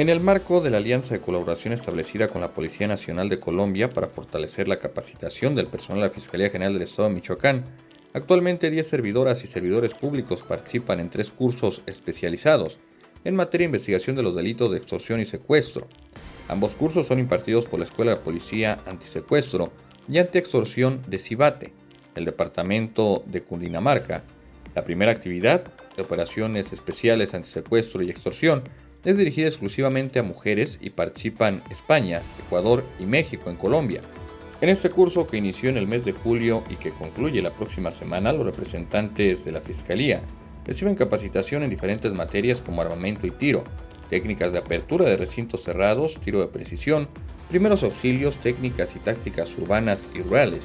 En el marco de la alianza de colaboración establecida con la Policía Nacional de Colombia para fortalecer la capacitación del personal de la Fiscalía General del Estado de Michoacán, actualmente 10 servidoras y servidores públicos participan en tres cursos especializados en materia de investigación de los delitos de extorsión y secuestro. Ambos cursos son impartidos por la Escuela de Policía Antisecuestro y Antiextorsión de Cibate, el Departamento de Cundinamarca. La primera actividad, de operaciones especiales antisecuestro y extorsión, es dirigida exclusivamente a mujeres y participan España, Ecuador y México en Colombia. En este curso que inició en el mes de julio y que concluye la próxima semana, los representantes de la Fiscalía reciben capacitación en diferentes materias como armamento y tiro, técnicas de apertura de recintos cerrados, tiro de precisión, primeros auxilios, técnicas y tácticas urbanas y rurales,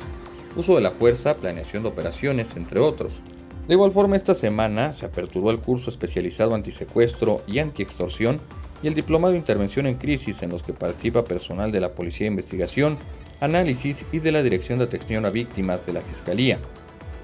uso de la fuerza, planeación de operaciones, entre otros. De igual forma, esta semana se aperturó el curso especializado antisecuestro y antiextorsión y el diplomado de intervención en crisis en los que participa personal de la Policía de Investigación, Análisis y de la Dirección de Atención a Víctimas de la Fiscalía.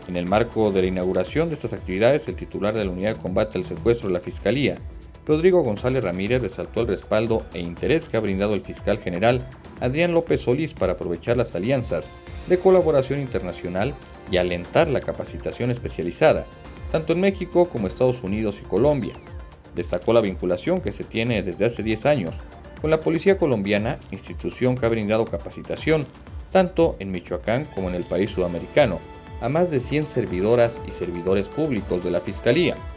En el marco de la inauguración de estas actividades, el titular de la Unidad de Combate al Secuestro de la Fiscalía, Rodrigo González Ramírez, resaltó el respaldo e interés que ha brindado el fiscal general Adrián López Solís para aprovechar las alianzas de colaboración internacional y alentar la capacitación especializada, tanto en México como Estados Unidos y Colombia. Destacó la vinculación que se tiene desde hace 10 años con la Policía Colombiana, institución que ha brindado capacitación tanto en Michoacán como en el país sudamericano, a más de 100 servidoras y servidores públicos de la Fiscalía.